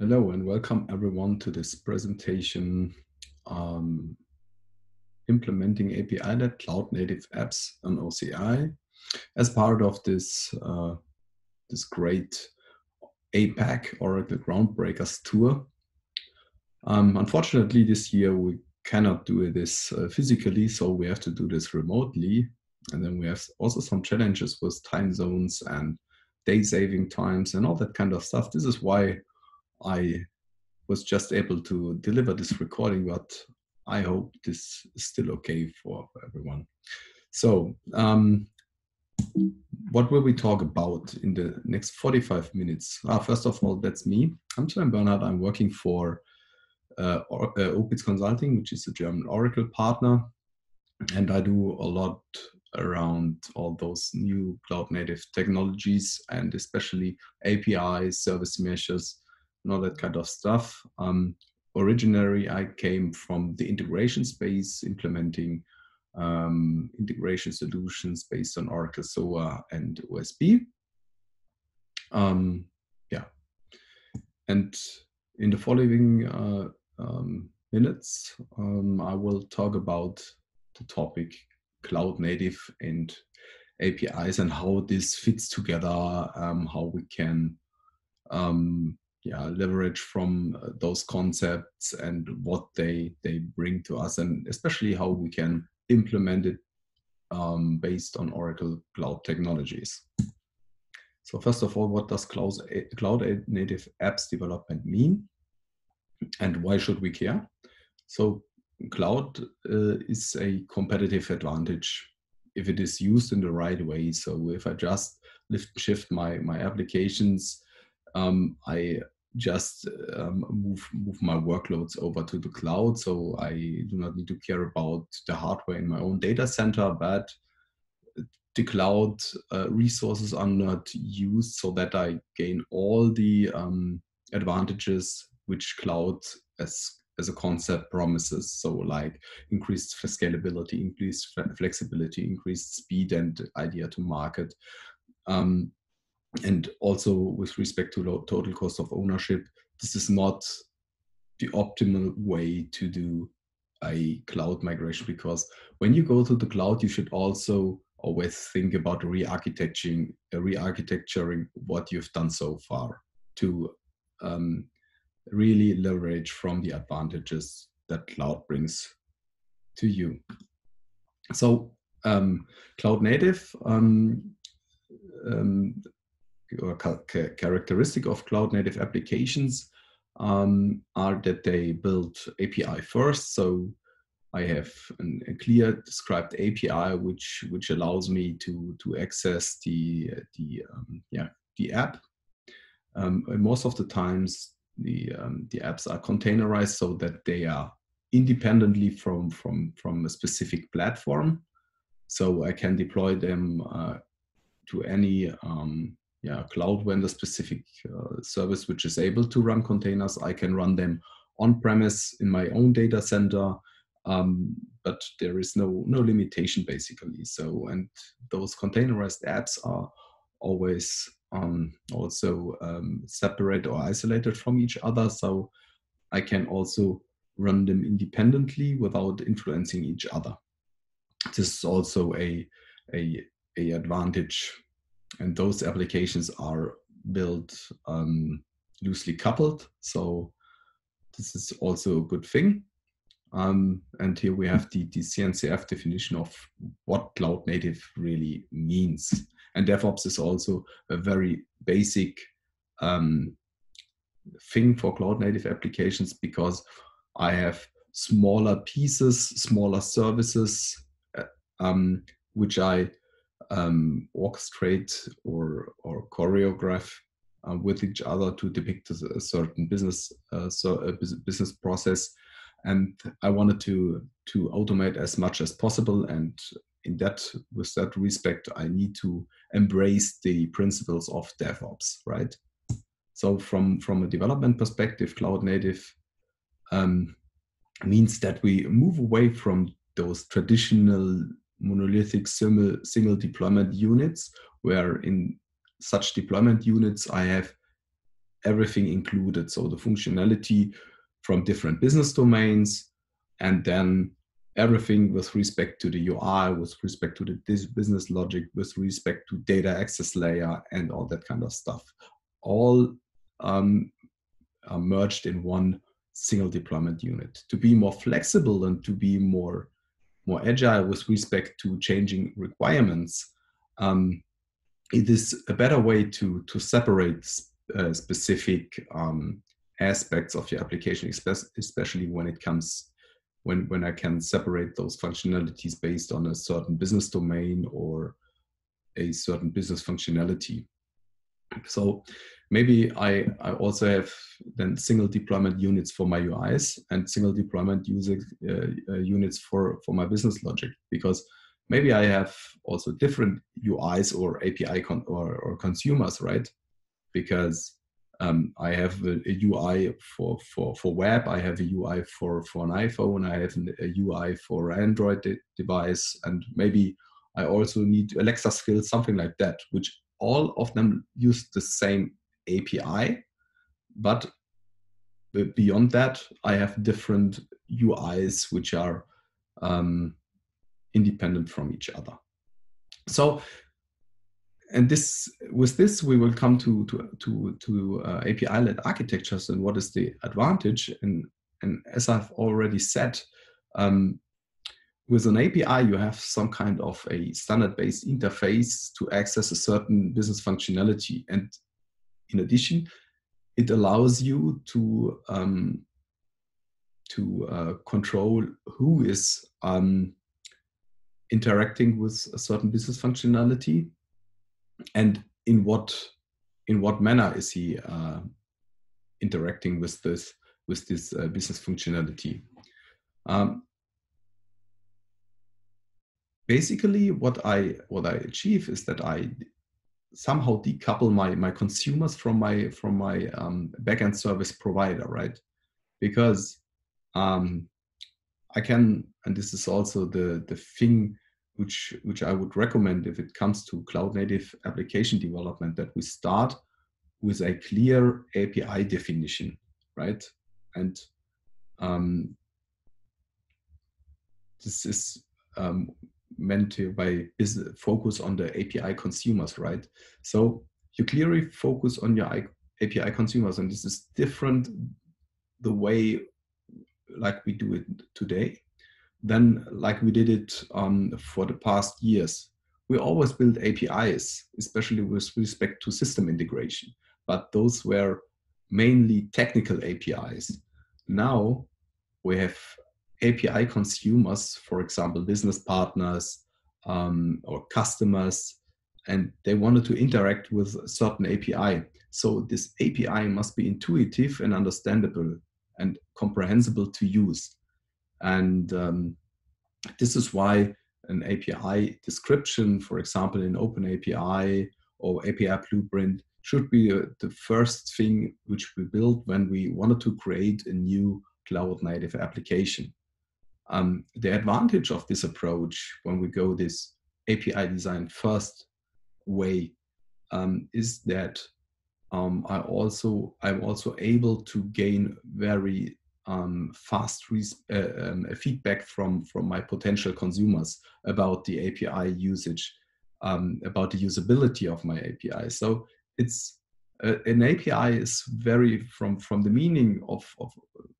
Hello and welcome everyone to this presentation um, implementing API-led cloud-native apps on OCI as part of this uh, this great APAC Oracle Groundbreakers tour. Um, unfortunately, this year we cannot do this uh, physically, so we have to do this remotely. And then we have also some challenges with time zones and day saving times and all that kind of stuff. This is why I was just able to deliver this recording, but I hope this is still okay for, everyone. So, um, what will we talk about in the next 45 minutes? Ah, first of all, that's me. I'm Sven Bernhardt. I'm working for uh, or, uh, Opitz Consulting, which is a German Oracle partner. And I do a lot around all those new cloud native technologies and especially APIs, service meshes, and all that kind of stuff. Um, originally, I came from the integration space, implementing um, integration solutions based on Oracle SOA and OSB. Um, yeah. And in the following uh, um, minutes, um, I will talk about the topic cloud native and APIs and how this fits together, um, how we can um, yeah leverage from uh, those concepts and what they they bring to us and especially how we can implement it um, based on oracle cloud technologies. So first of all what does cloud, cloud native apps development mean and why should we care? So cloud uh, is a competitive advantage if it is used in the right way. So if i just lift shift my my applications um, I just um, move move my workloads over to the cloud. So I do not need to care about the hardware in my own data center, but the cloud uh, resources are not used so that I gain all the um, advantages which cloud as as a concept promises. So like increased scalability, increased flexibility, increased speed and idea to market. Um, and also with respect to total cost of ownership, this is not the optimal way to do a cloud migration because when you go to the cloud, you should also always think about re-architecturing, uh, re-architecturing what you've done so far to um, really leverage from the advantages that cloud brings to you. So um, cloud native, um, or characteristic of cloud native applications um, are that they build API first. So I have an, a clear described API which which allows me to to access the the um, yeah the app. Um, most of the times the um, the apps are containerized so that they are independently from from from a specific platform. So I can deploy them uh, to any um, yeah, cloud vendor specific uh, service which is able to run containers. I can run them on premise in my own data center, um, but there is no no limitation basically. So and those containerized apps are always um, also um, separate or isolated from each other. So I can also run them independently without influencing each other. This is also a a, a advantage and those applications are built um, loosely coupled. So this is also a good thing. Um, and here we have the, the CNCF definition of what cloud native really means. And DevOps is also a very basic um, thing for cloud native applications because I have smaller pieces, smaller services, uh, um, which I um, orchestrate or or choreograph uh, with each other to depict a, certain business uh, so a business process. And i wanted to to automate as much as possible. And in that with that respect i need to embrace the principles of devops right? So from from a development perspective cloud native um, means that we move away from those traditional monolithic single, deployment units, where in such deployment units I have everything included. So the functionality from different business domains, and then everything with respect to the UI, with respect to the business logic, with respect to data access layer, and all that kind of stuff, all um, merged in one single deployment unit. To be more flexible and to be more more agile with respect to changing requirements, um, it is a better way to to separate uh, specific um, aspects of your application, especially when it comes when when I can separate those functionalities based on a certain business domain or a certain business functionality. So maybe I, I also have then single deployment units for my UIs and single deployment user uh, uh, units for, for my business logic because maybe I have also different UIs or API con or, or consumers, right? Because um, I have a, a, UI for, for, for web, I have a UI for, for an iPhone, I have a UI for Android de device, and maybe I also need Alexa skills, something like that, which all of them use the same API, but beyond that, I have different UIs which are um, independent from each other. So, and this with this we will come to to to, to uh, API-led architectures and what is the advantage. And and as I've already said, um, with an API, you have some kind of a standard-based interface to access a certain business functionality. And in addition, it allows you to um, to uh, control who is um, interacting with a certain business functionality and in what in what manner is he uh, interacting with this with this uh, business functionality. Um, basically, what I what I achieve is that I somehow decouple my my consumers from my from my um, backend service provider, right? Because um, I can, and this is also the the thing which which I would recommend if it comes to cloud native application development that we start with a clear API definition, right? And um, this is um, meant to by is focus on the API consumers, right? So you clearly focus on your API consumers, and this is different the way like we do it today than like we did it um, for the past years. We always build APIs, especially with respect to system integration, but those were mainly technical APIs. Now we have API consumers, for example, business partners um, or customers, and they wanted to interact with a certain API. So this API must be intuitive and understandable and comprehensible to use. And um, this is why an API description, for example, in OpenAPI or API Blueprint, should be uh, the first thing which we build when we wanted to create a new cloud native application. Um, the advantage of this approach when we go this API design first way um, is that um, I also I'm also able to gain very um, fast uh, um, feedback from from my potential consumers about the API usage, um, about the usability of my API. So it's an API is very from from the meaning of, of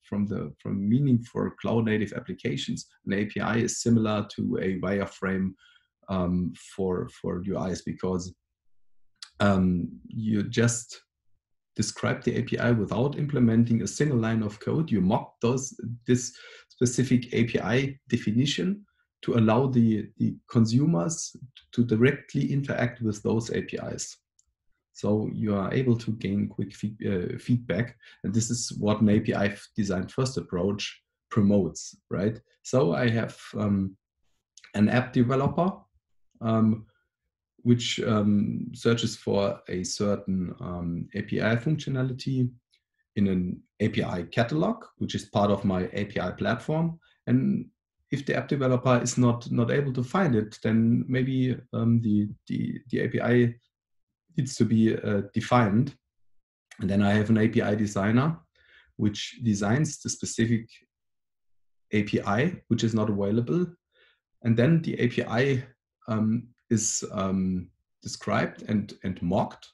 from the from meaning for cloud native applications. An API is similar to a wireframe um, for for UIs because um, you just describe the API without implementing a single line of code. You mock those this specific API definition to allow the, the consumers to directly interact with those APIs. So you are able to gain quick uh, feedback. And this is what an API designed first approach promotes, right? So I have um, an app developer um, which um, searches for a certain um, API functionality in an API catalog, which is part of my API platform. And if the app developer is not not able to find it, then maybe um, the, the the API needs to be uh, defined. And then I have an API designer, which designs the specific API, which is not available. And then the API um, is um, described and, and mocked.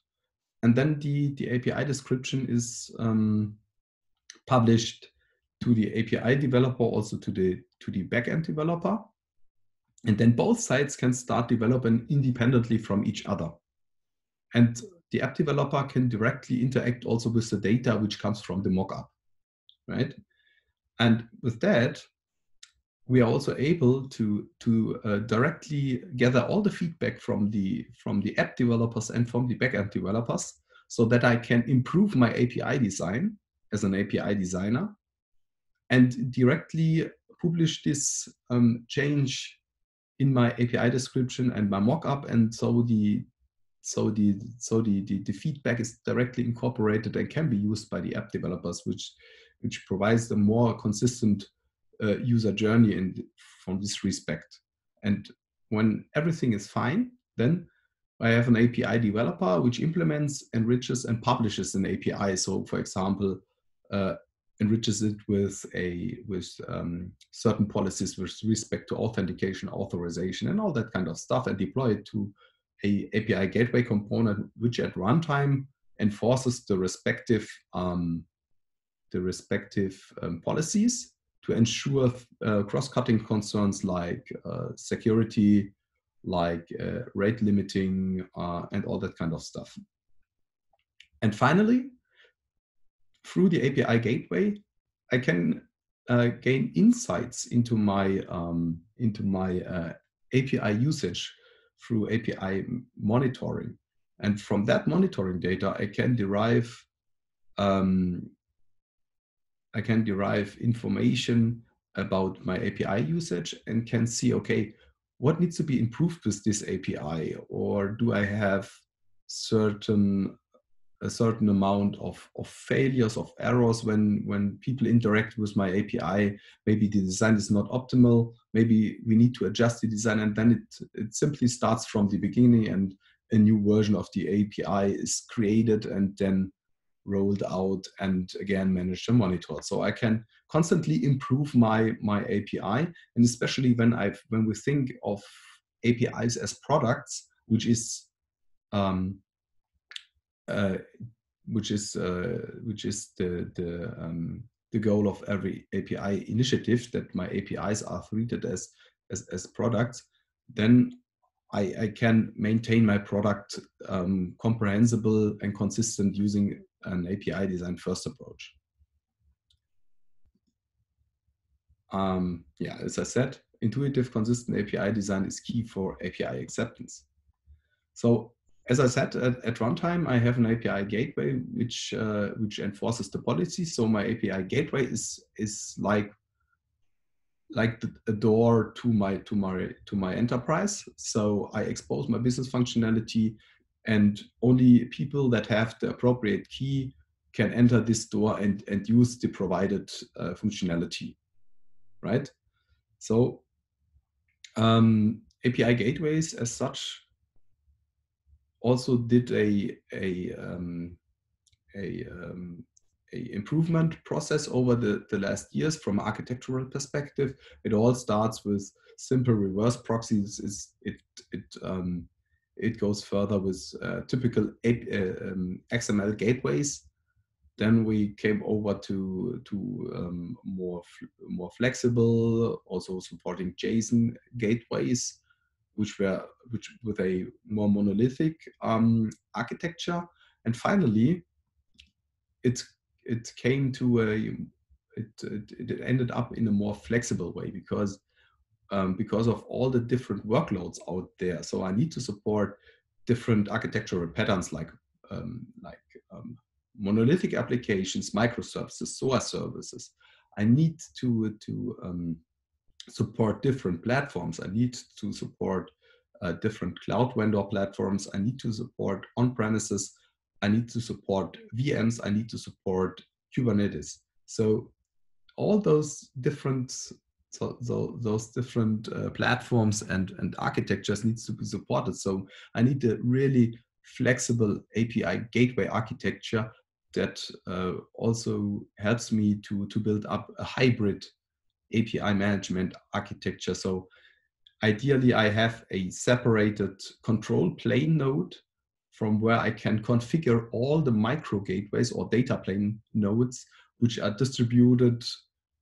And then the, the API description is um, published to the API developer, also to the, to the backend developer. And then both sides can start developing independently from each other. And the app developer can directly interact also with the data which comes from the mockup, right? And with that, we are also able to to uh, directly gather all the feedback from the from the app developers and from the backend developers, so that I can improve my API design as an API designer, and directly publish this um, change in my API description and my mockup, and so the so the so the, the, the feedback is directly incorporated and can be used by the app developers, which which provides a more consistent uh, user journey in from this respect. And when everything is fine, then I have an API developer which implements, enriches, and publishes an API. So, for example, uh, enriches it with a with um, certain policies with respect to authentication, authorization, and all that kind of stuff, and deploy it to a API gateway component, which at runtime enforces the respective um, the respective um, policies to ensure uh, cross-cutting concerns like uh, security, like uh, rate limiting, uh, and all that kind of stuff. And finally, through the API gateway, I can uh, gain insights into my um, into my uh, API usage through API monitoring. And from that monitoring data, I can derive um, I can derive information about my API usage and can see, okay, what needs to be improved with this API, or do I have certain a certain amount of, of failures of errors when when people interact with my api maybe the design is not optimal. Maybe we need to adjust the design and then it it simply starts from the beginning and a new version of the api is created and then rolled out and again managed and monitored. So i can constantly improve my my api and especially when i when we think of apis as products which is um, uh, which is uh, which is the the um, the goal of every API initiative that my APIs are treated as as, as products, then I, I can maintain my product um, comprehensible and consistent using an API design first approach. Um, yeah, as I said, intuitive, consistent API design is key for API acceptance. So as I said at, at runtime, I have an API gateway which uh, which enforces the policy. So my API gateway is is like like the, a door to my to my to my enterprise. So I expose my business functionality, and only people that have the appropriate key can enter this door and and use the provided uh, functionality, right? So um, API gateways as such also did a a um, a, um, a, improvement process over the, the last years from architectural perspective. It all starts with simple reverse proxies. Is it it um, it goes further with uh, typical uh, um, XML gateways. Then we came over to to um, more more flexible, also supporting JSON gateways which were which with a more monolithic um, architecture. And finally, it it came to a it, it, it ended up in a more flexible way because um, because of all the different workloads out there. So I need to support different architectural patterns like um, like um, monolithic applications, microservices, SOA services. I need to to um, support different platforms. I need to support uh, different cloud vendor platforms. I need to support on-premises. I need to support VMs. I need to support Kubernetes. So all those different so, so those different uh, platforms and, and architectures needs to be supported. So I need a really flexible API gateway architecture that uh, also helps me to, to build up a hybrid API management architecture. So ideally, I have a separated control plane node from where I can configure all the micro gateways or data plane nodes, which are distributed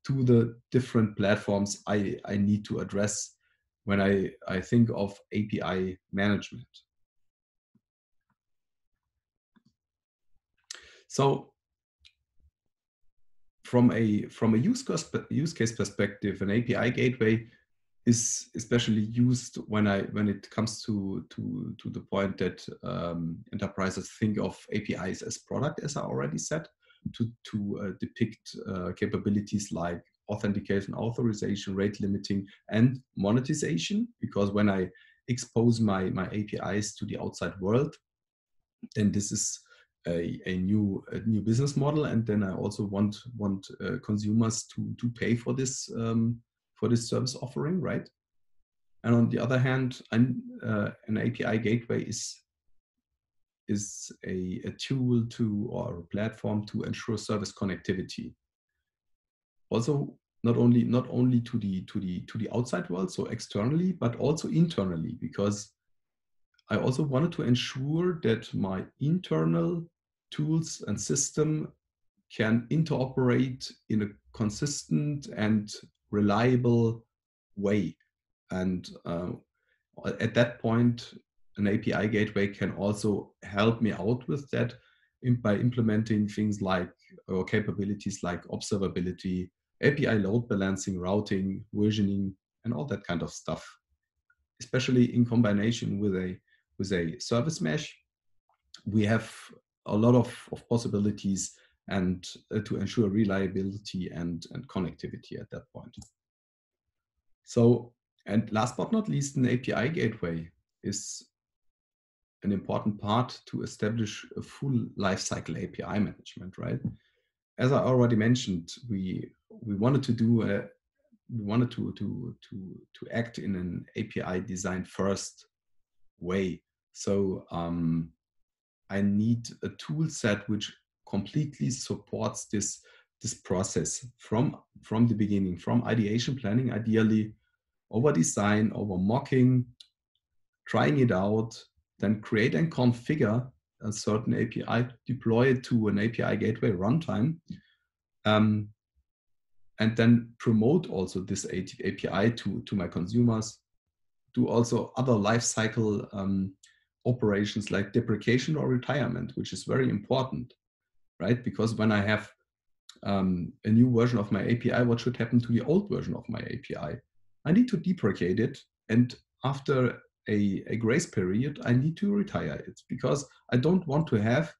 to the different platforms I, I need to address when I, I think of API management. So from a from a use case, use case perspective, an API gateway is especially used when I when it comes to to to the point that um, enterprises think of APIs as product, as I already said, to to uh, depict uh, capabilities like authentication, authorization, rate limiting, and monetization. Because when I expose my my APIs to the outside world, then this is a, a new a new business model, and then I also want want uh, consumers to to pay for this um, for this service offering, right? And on the other hand, an, uh, an API gateway is is a, a tool to or a platform to ensure service connectivity. Also, not only not only to the to the to the outside world, so externally, but also internally, because I also wanted to ensure that my internal tools and system can interoperate in a consistent and reliable way. And uh, at that point, an API gateway can also help me out with that by implementing things like or capabilities like observability, API load balancing, routing, versioning, and all that kind of stuff. Especially in combination with a with a service mesh, we have a lot of, of possibilities and uh, to ensure reliability and, and connectivity at that point. So, and last but not least, an API gateway is an important part to establish a full lifecycle API management, right? As I already mentioned, we we wanted to do a we wanted to to to to act in an API design first way. So um, I need a tool set which completely supports this, this process from, from the beginning, from ideation planning, ideally over design, over mocking, trying it out, then create and configure a certain API, deploy it to an API gateway runtime, um, and then promote also this API to, to my consumers, do also other lifecycle um, operations like deprecation or retirement, which is very important, right? Because when I have um, a new version of my API, what should happen to the old version of my API? I need to deprecate it. And after a, a grace period, I need to retire it because I don't want to have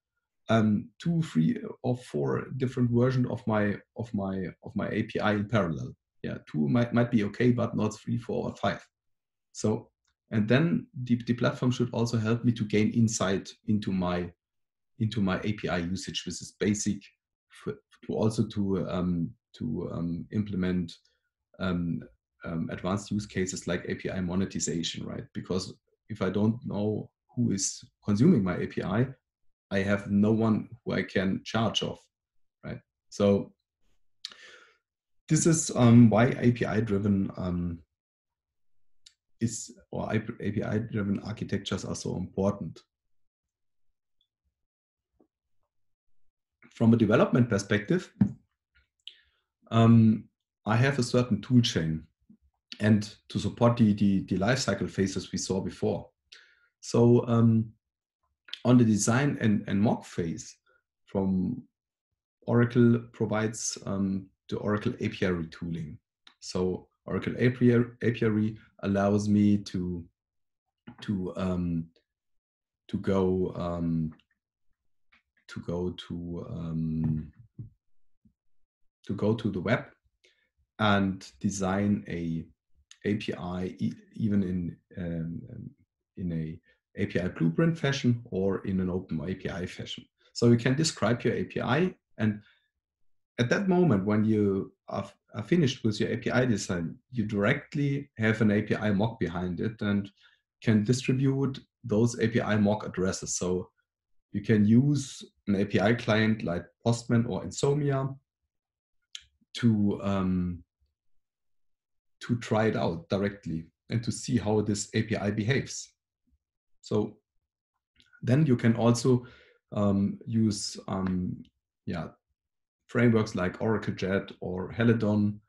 um, two, three, or four different versions of my of my of my API in parallel. Yeah, two might might be okay, but not three, four, or five. So and then the, the platform should also help me to gain insight into my into my API usage, which is basic for, to also to um, to um, implement um, um advanced use cases like API monetization, right? Because if I don't know who is consuming my API, I have no one who I can charge off, right? So this is um, why API-driven um, is or API driven architectures are so important. From a development perspective, um, I have a certain tool chain and to support the, the, the life cycle phases we saw before. So um, on the design and, and mock phase from Oracle provides um, the Oracle Apiary tooling. So Oracle Apiary, API allows me to to um, to go um, to go to um, to go to the web and design a API e even in um, in a API blueprint fashion or in an open API fashion. So you can describe your API and at that moment when you are, are, finished with your API design, you directly have an API mock behind it and can distribute those API mock addresses. So you can use an API client like Postman or Insomnia to um, to try it out directly and to see how this API behaves. So then you can also um, use um, yeah frameworks like Oracle Jet or Helidon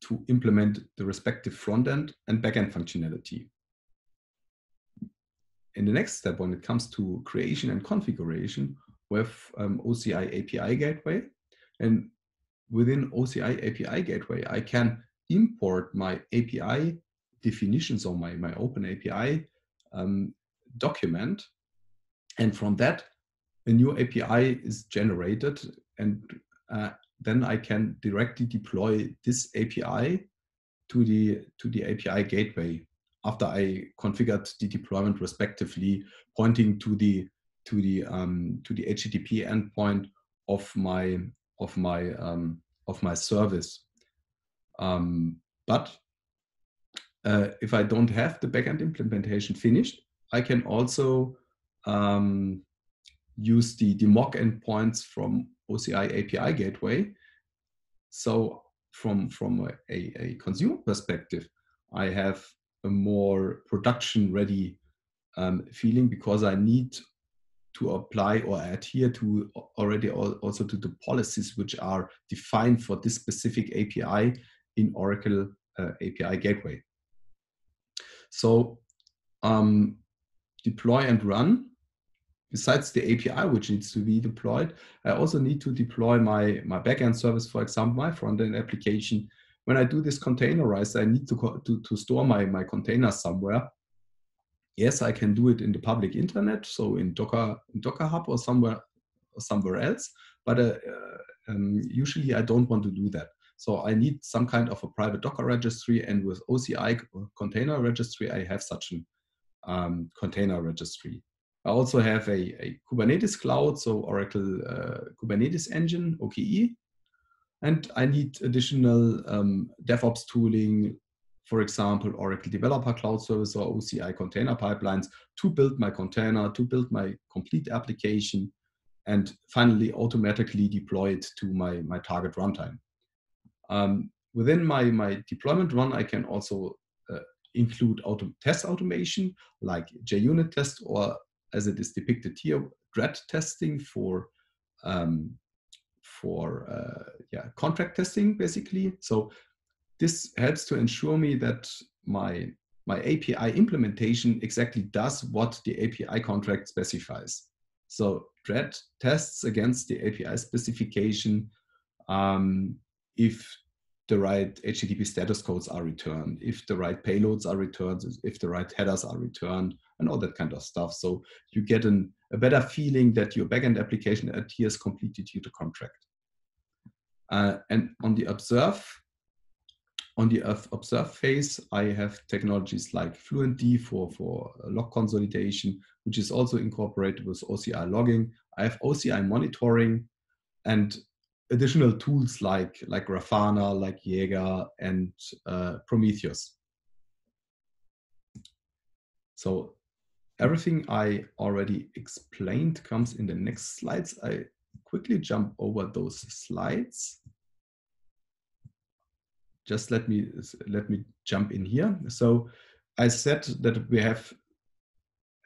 to implement the respective front end and backend functionality. In the next step, when it comes to creation and configuration, we have um, OCI API Gateway. And within OCI API Gateway, I can import my API definitions or my, my open API um, document. And from that, a new API is generated and uh, then I can directly deploy this API to the to the API gateway after I configured the deployment respectively, pointing to the to the um, to the HTTP endpoint of my of my um, of my service. Um, but uh, if I don't have the backend implementation finished, I can also um, use the, the mock endpoints from OCI API gateway. So from, from a, a, consumer perspective, I have a more production ready um, feeling because I need to apply or adhere to already also to the policies which are defined for this specific API in Oracle uh, API Gateway. So um, deploy and run besides the API which needs to be deployed, I also need to deploy my, my backend service, for example, my front-end application. When I do this containerized, I need to, to, to store my, my containers somewhere. Yes, I can do it in the public internet, so in Docker, in Docker Hub or somewhere, somewhere else. But uh, um, usually I don't want to do that. So I need some kind of a private Docker registry, and with OCI container registry, I have such a um, container registry. I also have a, a Kubernetes cloud, so Oracle uh, Kubernetes Engine, OKE. And I need additional um, DevOps tooling, for example, Oracle Developer Cloud Service or OCI container pipelines to build my container, to build my complete application, and finally automatically deploy it to my, my target runtime. Um, within my, my deployment run, I can also uh, include auto test automation like JUnit test or as it is depicted here, Dredd testing for um, for uh, yeah contract testing basically. So this helps to ensure me that my my API implementation exactly does what the API contract specifies. So Dredd tests against the API specification um, if the right HTTP status codes are returned, if the right payloads are returned, if the right headers are returned, and all that kind of stuff. So you get an, a better feeling that your backend application adheres completely to the contract. Uh, and on the observe, on the observe phase, I have technologies like FluentD for, for log consolidation, which is also incorporated with OCI logging. I have OCI monitoring and additional tools like, like Grafana, like Jaeger, and uh, Prometheus. So everything I already explained comes in the next slides. I quickly jump over those slides. Just let me let me jump in here. So I said that we have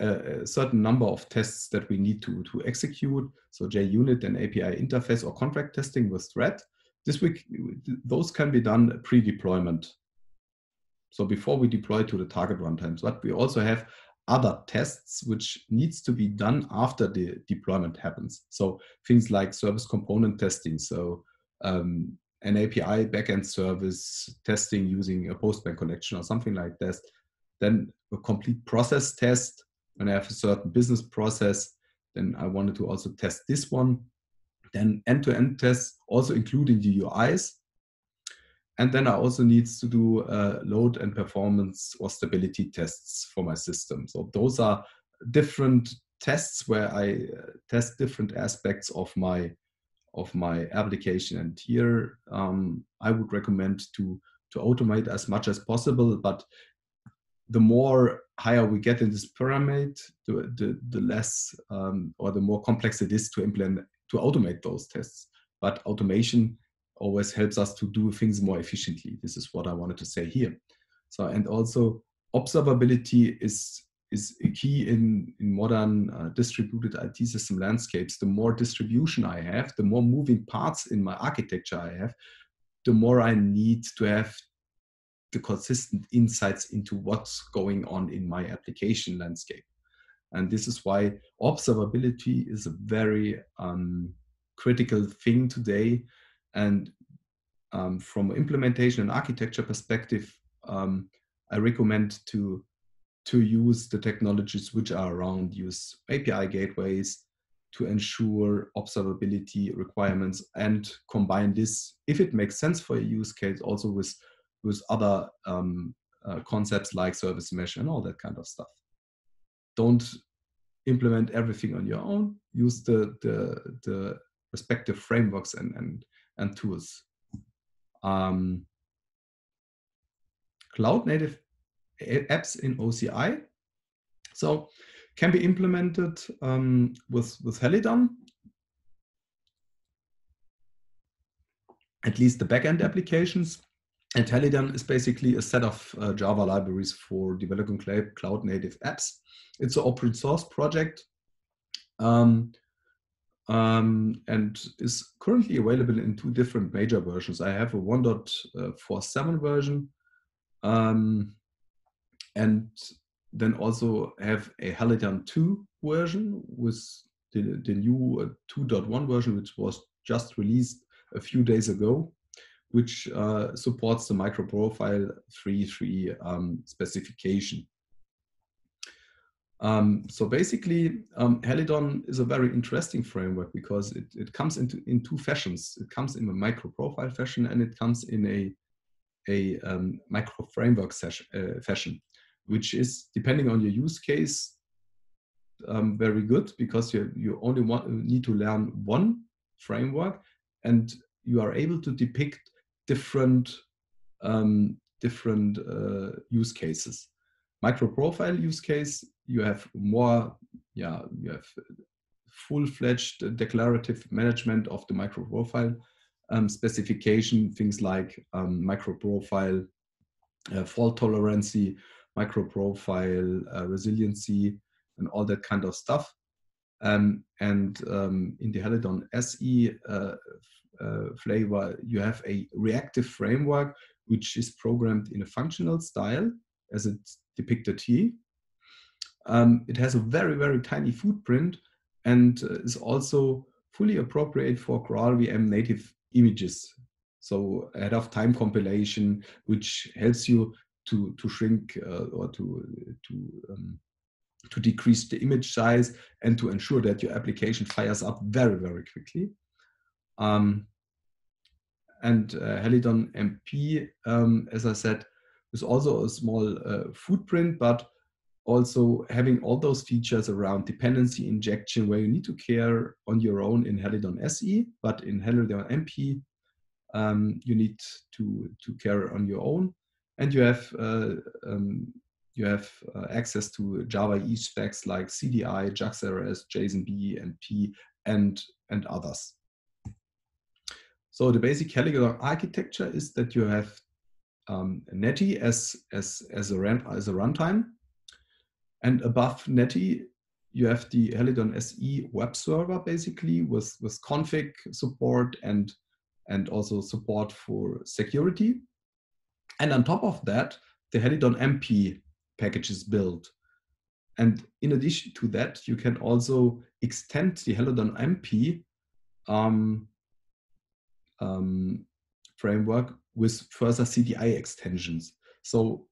a, certain number of tests that we need to, to execute. So JUnit and API interface or contract testing with Dredd. This week, those can be done pre-deployment. So before we deploy to the target runtimes, but we also have other tests which needs to be done after the deployment happens. So things like service component testing. So um, an API backend service testing using a Postman connection or something like this. Then a complete process test. When I have a certain business process, then I wanted to also test this one. Then end-to-end -end tests, also including the UIs. And then I also needs to do uh, load and performance or stability tests for my system. So those are different tests where I uh, test different aspects of my of my application. And here um, I would recommend to to automate as much as possible. But the more higher we get in this pyramid, the, the, the less um, or the more complex it is to implement, to automate those tests. But automation always helps us to do things more efficiently. This is what I wanted to say here. So, and also observability is is key in, in modern uh, distributed IT system landscapes. The more distribution I have, the more moving parts in my architecture I have, the more I need to have the consistent insights into what's going on in my application landscape. And this is why observability is a very um, critical thing today. And um, from implementation and architecture perspective, um, I recommend to to use the technologies which are around, use API gateways to ensure observability requirements and combine this, if it makes sense for a use case, also with, with other um, uh, concepts like service mesh and all that kind of stuff. Don't implement everything on your own. Use the, the, the respective frameworks and, and, and tools. Um, cloud native apps in OCI. So can be implemented um, with, with Helidon. At least the backend applications. And Helidon is basically a set of uh, Java libraries for developing cloud native apps. It's an open source project um, um, and is currently available in two different major versions. I have a 1.47 version um, and then also have a Helidon 2 version with the, the new uh, 2.1 version, which was just released a few days ago, which uh, supports the microprofile 3.3 um, specification. Um, so basically, um, Helidon is a very interesting framework because it, it comes into in two fashions. It comes in a microprofile fashion and it comes in a a um, micro framework uh, fashion which is depending on your use case um, very good because you, you only want, need to learn one framework and you are able to depict different um, different uh, use cases micro profile use case you have more yeah you have full-fledged declarative management of the micro profile um, specification things like um, micro profile uh, fault tolerance micro profile, uh, resiliency, and all that kind of stuff. Um, and um, in the Helidon SE uh, uh, flavor, you have a reactive framework which is programmed in a functional style as it's depicted here. Um, it has a very, very tiny footprint and uh, is also fully appropriate for GraalVM native images. So ahead of time compilation, which helps you to to shrink uh, or to to um, to decrease the image size and to ensure that your application fires up very very quickly. Um, and uh, Helidon MP, um, as I said, is also a small uh, footprint, but also having all those features around dependency injection where you need to care on your own in Helidon SE, but in Helidon MP, um, you need to, to care on your own and you have uh, um, you have uh, access to Java EE specs like CDI, JAX-RS, JSON-B, and P, and and others. So the basic Helidon architecture is that you have um, Netty as as as a run as a runtime, and above Netty you have the Helidon SE web server basically with with config support and and also support for security. And on top of that, the Helidon MP package is built. And in addition to that, you can also extend the Helidon MP um, um, framework with further CDI extensions. So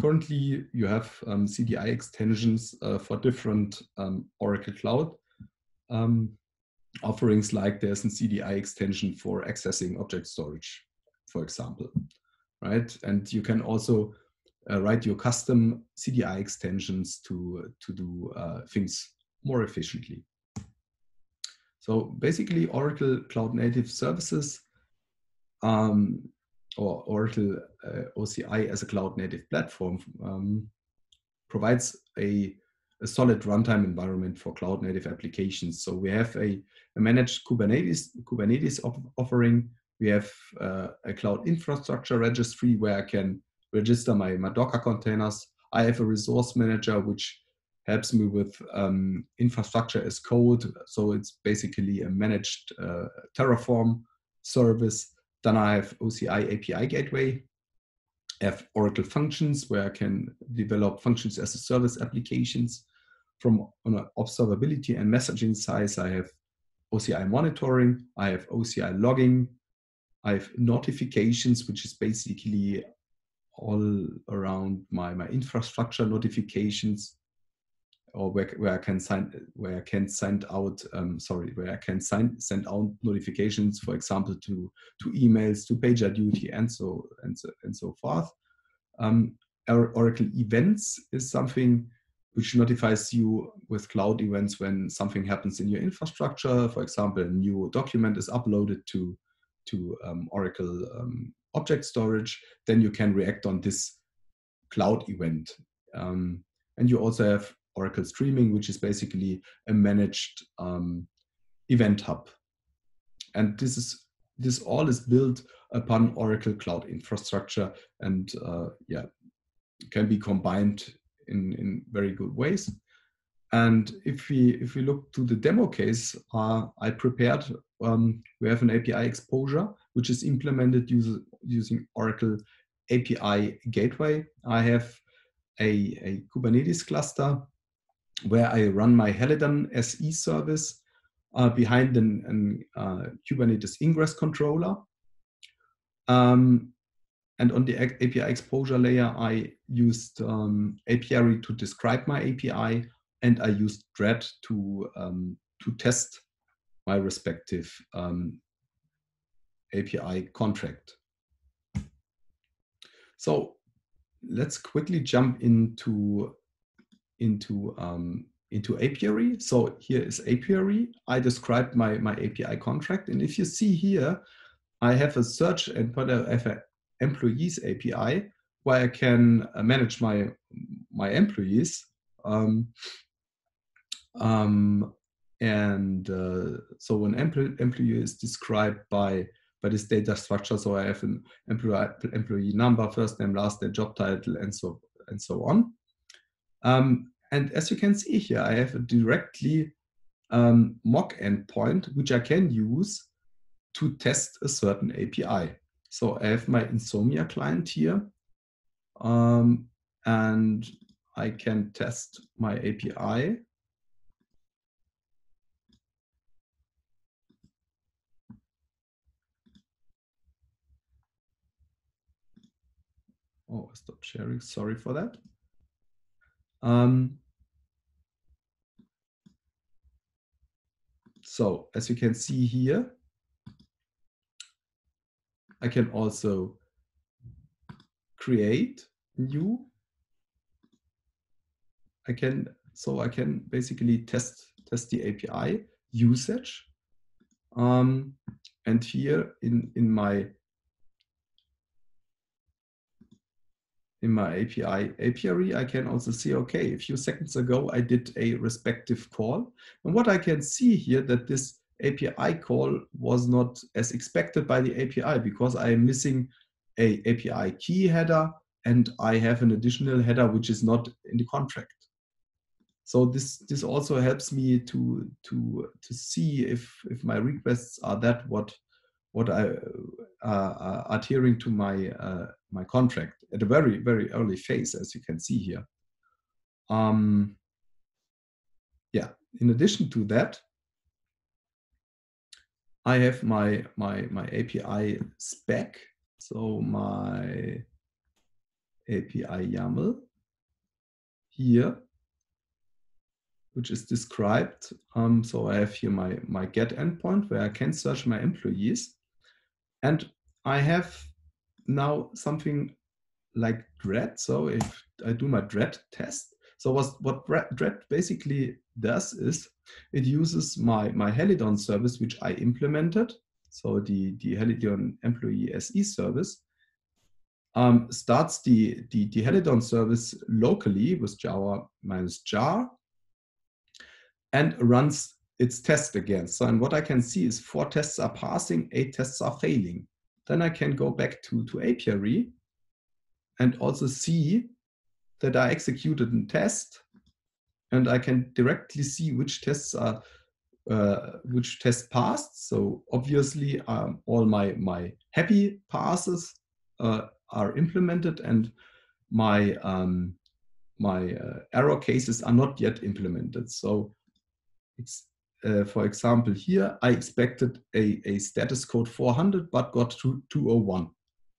currently you have um, CDI extensions uh, for different um, Oracle Cloud um, offerings like there's a CDI extension for accessing object storage, for example right? And you can also uh, write your custom CDI extensions to, to do uh, things more efficiently. So basically Oracle Cloud Native Services um, or Oracle uh, OCI as a cloud native platform um, provides a, a, solid runtime environment for cloud native applications. So we have a, a managed Kubernetes, Kubernetes offering. We have uh, a cloud infrastructure registry where I can register my, my Docker containers. I have a resource manager which helps me with um, infrastructure as code. So it's basically a managed uh, Terraform service. Then I have OCI API gateway. I have Oracle functions where I can develop functions as a service applications. From an observability and messaging side, I have OCI monitoring, I have OCI logging, I have notifications, which is basically all around my, my infrastructure notifications or where, where I can sign where I can send out um, sorry where I can sign, send out notifications for example to to emails to PagerDuty and so and so and so forth. Um, Oracle events is something which notifies you with cloud events when something happens in your infrastructure. For example, a new document is uploaded to to um, Oracle um, object storage, then you can react on this cloud event. Um, and you also have Oracle Streaming, which is basically a managed um, event hub. And this is this all is built upon Oracle Cloud Infrastructure, and uh, yeah, can be combined in in very good ways. And if we if we look to the demo case, uh, I prepared. Um, we have an API exposure which is implemented use, using Oracle API Gateway. I have a, a Kubernetes cluster where I run my Helidon SE service uh, behind an, an uh, Kubernetes ingress controller. Um, and on the API exposure layer, I used um, Apiary to describe my API, and I used Dredd to, um, to test my respective um, API contract. So let's quickly jump into into um, into apiary. So here is apiary. I described my my API contract, and if you see here, I have a search and have employees API where I can uh, manage my my employees. Um, um, and uh, so an employee is described by by this data structure. So I have an employee, employee number, first name, last name, job title, and so and so on. Um, and as you can see here, I have a directly um, mock endpoint, which I can use to test a certain API. So I have my Insomnia client here, um, and I can test my API Oh, I stopped sharing. Sorry for that. Um, so as you can see here, I can also create new. I can so I can basically test test the API usage. Um, and here in in my in my API apiary, I can also see, okay, a few seconds ago, I did a respective call. And what I can see here that this API call was not as expected by the API because I am missing a API key header and I have an additional header which is not in the contract. So this this also helps me to to to see if if my requests are that what what I uh, uh, adhering to my uh, my contract at a very very early phase, as you can see here. Um, yeah. In addition to that, I have my my my API spec, so my API YAML here, which is described. Um, so I have here my my get endpoint where I can search my employees. And I have now something like Dredd. So if I do my Dredd test, so what, what Dredd basically does is it uses my, my Helidon service, which I implemented. So the, the Helidon employee SE service. um, starts the, the, the Helidon service locally with Java minus jar and runs its test again. So, and what I can see is four tests are passing, eight tests are failing. Then I can go back to, to apiary and also see that I executed a test and I can directly see which tests are uh, which test passed. So obviously um, all my my happy passes uh, are implemented and my um, my uh, error cases are not yet implemented. So it's uh, for example here I expected a, a status code 400 but got 201.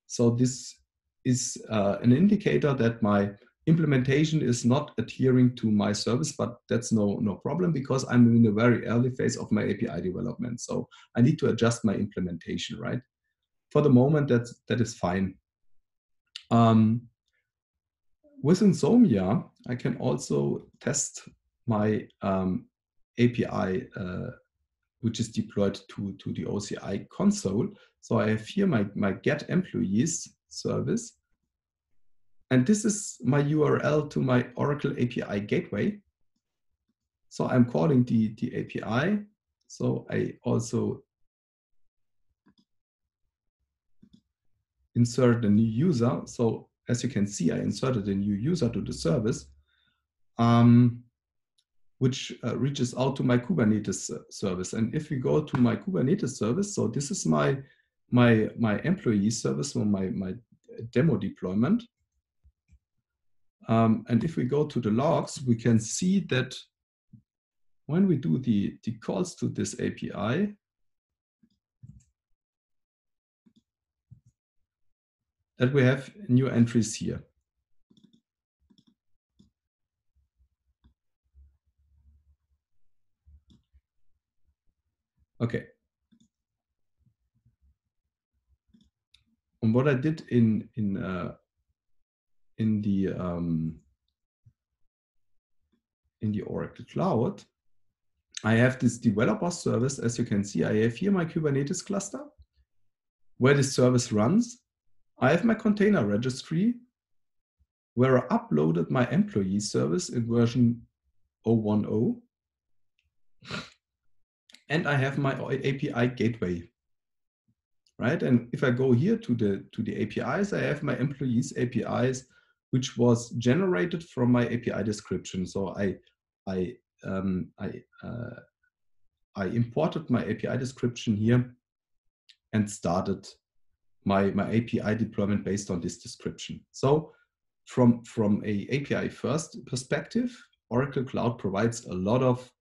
So this is uh, an indicator that my implementation is not adhering to my service, but that's no, no problem because I'm in a very early phase of my API development. So I need to adjust my implementation, right? For the moment, that's, that is fine. Um, with Insomnia, I can also test my um, API, uh, which is deployed to, to the OCI console. So I have here my, my get employees service. And this is my URL to my Oracle API gateway. So I'm calling the, the API. So I also insert a new user. So as you can see, I inserted a new user to the service, um, which uh, reaches out to my Kubernetes service. And if we go to my Kubernetes service, so this is my my my employee service or my my demo deployment. Um, and if we go to the logs, we can see that when we do the, the calls to this API, that we have new entries here. Okay. And what I did in in uh, in the um, in the Oracle Cloud, I have this developer service. As you can see, I have here my Kubernetes cluster where this service runs. I have my container registry where I uploaded my employee service in version 010. And I have my API gateway, right? And if I go here to the, to the APIs, I have my employees APIs, which was generated from my API description. So I, I, um, I, uh, I imported my API description here and started my, my API deployment based on this description. So from, from a API first perspective, Oracle Cloud provides a lot of,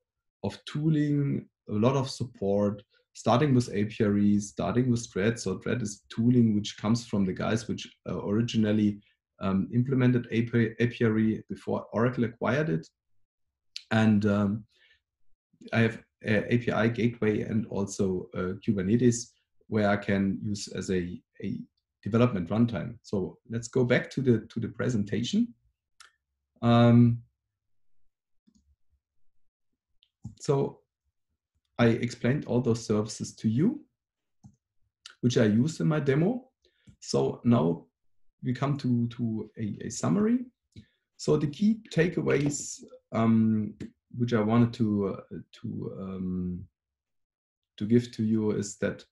of tooling, a lot of support, starting with apiary, starting with Dredd. So Dredd is tooling which comes from the guys which uh, originally um, implemented apiary before Oracle acquired it. And um, I have API gateway and also uh, Kubernetes where I can use as a, a development runtime. So let's go back to the to the presentation. Um, so I explained all those services to you, which I used in my demo. So now we come to, to a, a summary. So the key takeaways um, which I wanted to uh, to um, to give to you is that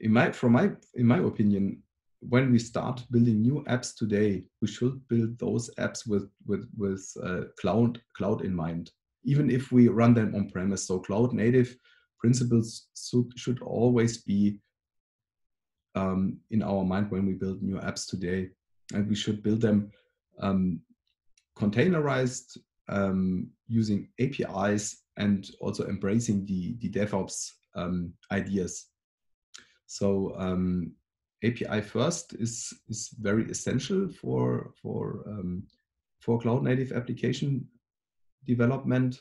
in my from my in my opinion when we start building new apps today we should build those apps with with with uh, cloud cloud in mind even if we run them on premise so cloud native principles should, always be um, in our mind when we build new apps today. And we should build them um, containerized um, using apis and also embracing the, the devops um, ideas. So um, API first is is very essential for for um, for cloud native application development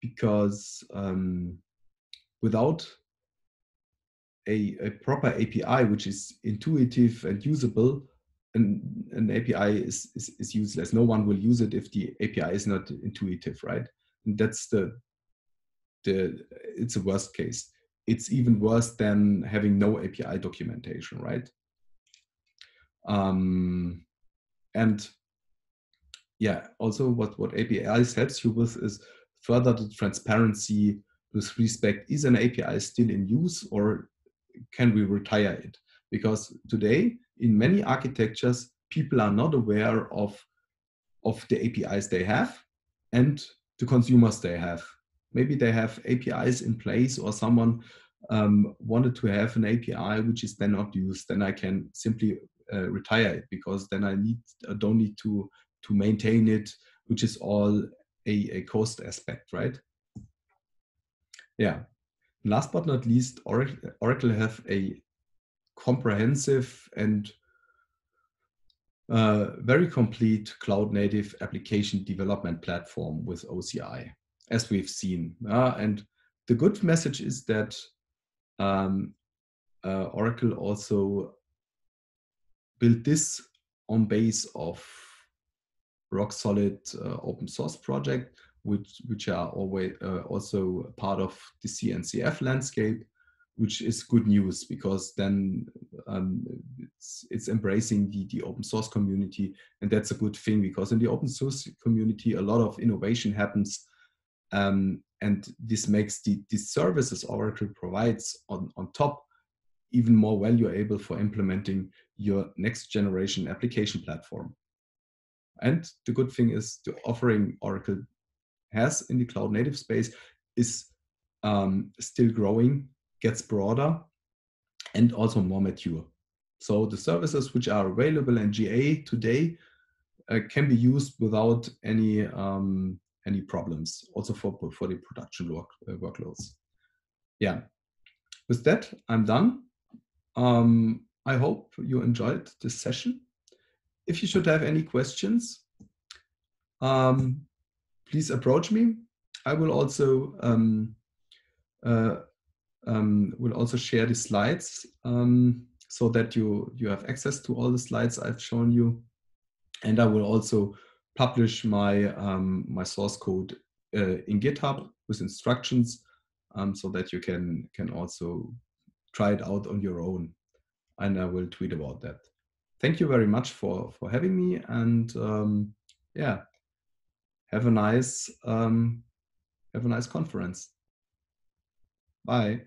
because um, without a, a, proper API which is intuitive and usable, an, an API is, is, is useless. No one will use it if the API is not intuitive, right? And that's the the it's a worst case it's even worse than having no API documentation, right? Um, and yeah, also what, what APIs helps you with is further the transparency with respect, is an API still in use or can we retire it? Because today in many architectures, people are not aware of, of the APIs they have and the consumers they have. Maybe they have APIs in place or someone um, wanted to have an API which is then not used, then I can simply uh, retire it because then I need I don't need to to maintain it, which is all a, a cost aspect, right? Yeah. Last but not least, Oracle, have a comprehensive and uh, very complete cloud native application development platform with OCI, as we've seen. Uh, and the good message is that um, uh, Oracle also built this on base of rock solid uh, open source project, which which are always uh, also part of the CNCF landscape, which is good news because then um, it's, it's embracing the, the open source community and that's a good thing because in the open source community a lot of innovation happens um, and this makes the, the services Oracle provides on, on top even more valuable for implementing your next generation application platform. And the good thing is the offering Oracle has in the cloud native space is um, still growing, gets broader, and also more mature. So the services which are available in GA today uh, can be used without any um, any problems, also for for the production work, uh, workloads. Yeah. With that, I'm done. Um, I hope you enjoyed this session. If you should have any questions, um, please approach me. I will also um, uh, um, will also share the slides um, so that you you have access to all the slides I've shown you, and I will also publish my um, my source code uh, in GitHub with instructions um, so that you can can also try it out on your own and I will tweet about that. Thank you very much for, for having me and um, yeah, have a nice, um, have a nice conference. Bye.